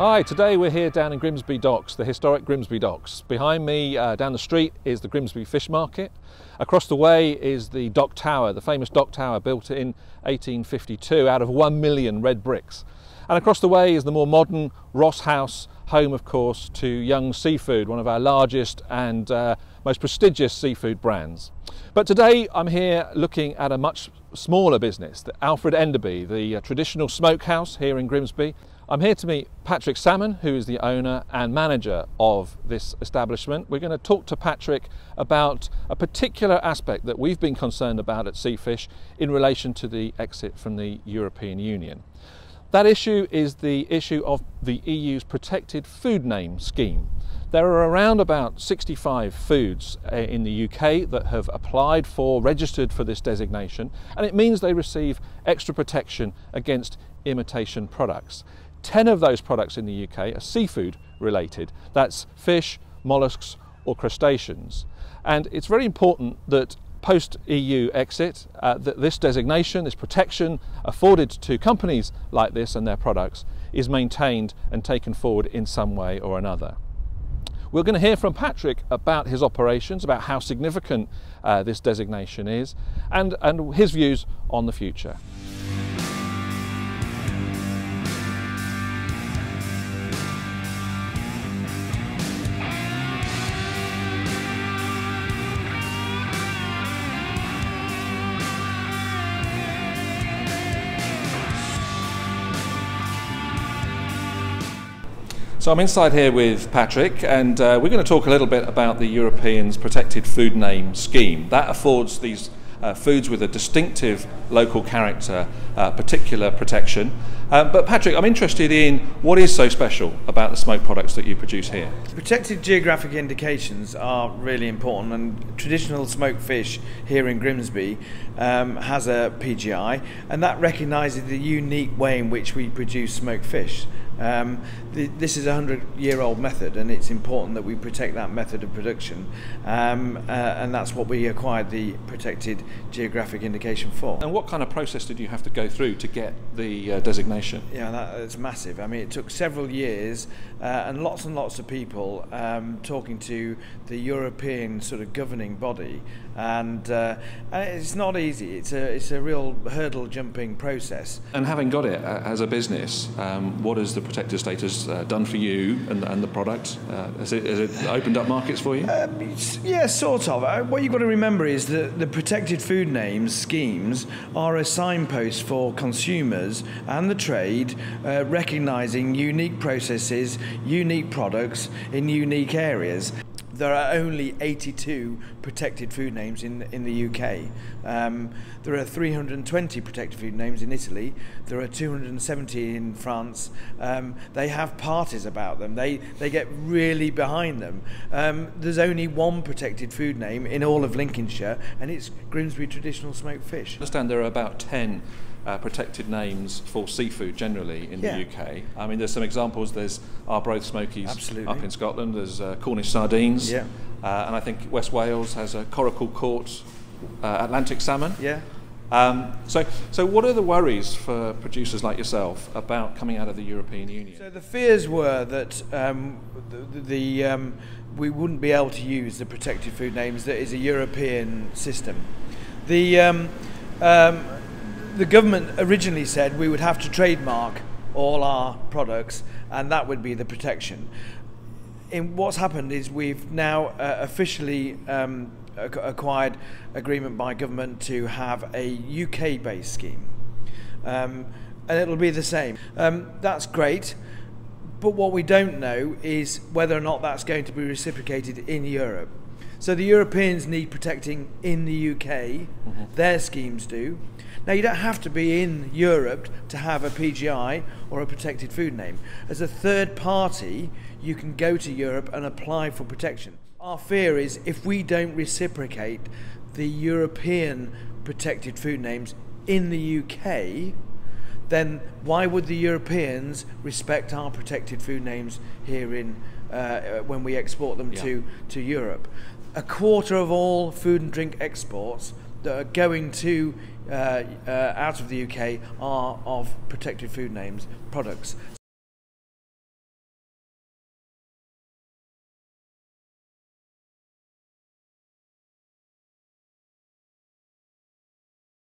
Hi, today we're here down in Grimsby Docks, the historic Grimsby Docks. Behind me, uh, down the street, is the Grimsby Fish Market. Across the way is the Dock Tower, the famous Dock Tower built in 1852 out of one million red bricks. And across the way is the more modern Ross House, home, of course, to Young Seafood, one of our largest and uh, most prestigious seafood brands. But today I'm here looking at a much smaller business, the Alfred Enderby, the uh, traditional smokehouse here in Grimsby. I'm here to meet Patrick Salmon, who is the owner and manager of this establishment. We're going to talk to Patrick about a particular aspect that we've been concerned about at Seafish in relation to the exit from the European Union. That issue is the issue of the EU's protected food name scheme. There are around about 65 foods uh, in the UK that have applied for, registered for this designation, and it means they receive extra protection against imitation products. 10 of those products in the UK are seafood related. That's fish, mollusks, or crustaceans. And it's very important that post EU exit, uh, that this designation, this protection afforded to companies like this and their products is maintained and taken forward in some way or another. We're going to hear from Patrick about his operations, about how significant uh, this designation is, and, and his views on the future. So I'm inside here with Patrick, and uh, we're going to talk a little bit about the Europeans' protected food name scheme. That affords these uh, foods with a distinctive local character, uh, particular protection. Um, but Patrick, I'm interested in what is so special about the smoke products that you produce here. Protected geographic indications are really important, and traditional smoked fish here in Grimsby um, has a PGI, and that recognises the unique way in which we produce smoked fish. Um, this is a hundred year old method, and it's important that we protect that method of production, um, uh, and that's what we acquired the protected geographic indication for. And what kind of process did you have to go through to get the uh, designation? Yeah, that, it's massive. I mean, it took several years uh, and lots and lots of people um, talking to the European sort of governing body, and, uh, and it's not easy. It's a it's a real hurdle jumping process. And having got it uh, as a business, um, what has the protected status uh, done for you and, and the product? Uh, has, it, has it opened up markets for you? Um, yeah, sort of. Uh, what you've got to remember is that the protected food names schemes are a signpost for consumers and the trade uh, recognising unique processes, unique products in unique areas there are only 82 protected food names in, in the UK. Um, there are 320 protected food names in Italy. There are 270 in France. Um, they have parties about them. They, they get really behind them. Um, there's only one protected food name in all of Lincolnshire, and it's Grimsby Traditional Smoked Fish. I understand there are about 10 uh, protected names for seafood generally in yeah. the UK. I mean, there's some examples. There's Arbroath Smokies Absolutely. up in Scotland. There's uh, Cornish sardines. Yeah. Uh, and I think West Wales has a Coracle Caught uh, Atlantic salmon. Yeah. Um, so, so what are the worries for producers like yourself about coming out of the European Union? So the fears were that um, the, the um, we wouldn't be able to use the protected food names that is a European system. The um, um, the government originally said we would have to trademark all our products, and that would be the protection. In what's happened is we've now uh, officially um, acquired agreement by government to have a UK-based scheme, um, and it'll be the same. Um, that's great. But what we don't know is whether or not that's going to be reciprocated in Europe. So the Europeans need protecting in the UK, mm-hmm. their schemes do. Now, you don't have to be in Europe to have a PGI or a protected food name. As a third party, you can go to Europe and apply for protection. Our fear is if we don't reciprocate the European protected food names in the UK, then why would the Europeans respect our protected food names here in uh, when we export them yeah. to, to Europe? A quarter of all food and drink exports that are going to uh, uh, out of the UK are of protected food names products.